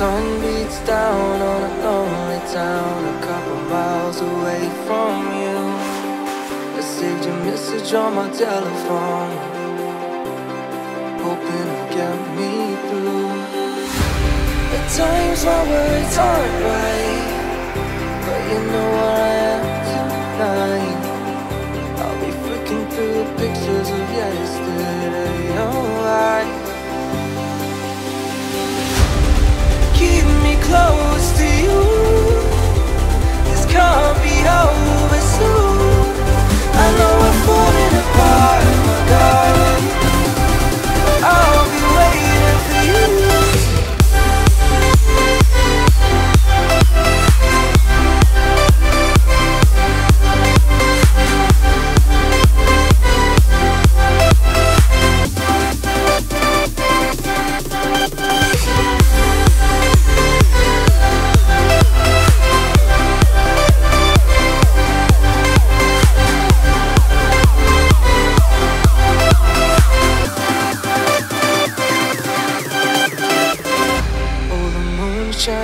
sun beats down on a lonely town a couple miles away from you. I saved your message on my telephone, hoping to get me through. At times my words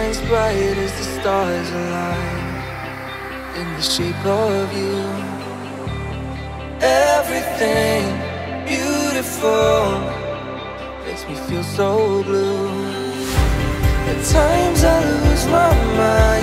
shines bright as the stars align in the shape of you. Everything beautiful makes me feel so blue. At times I lose my mind.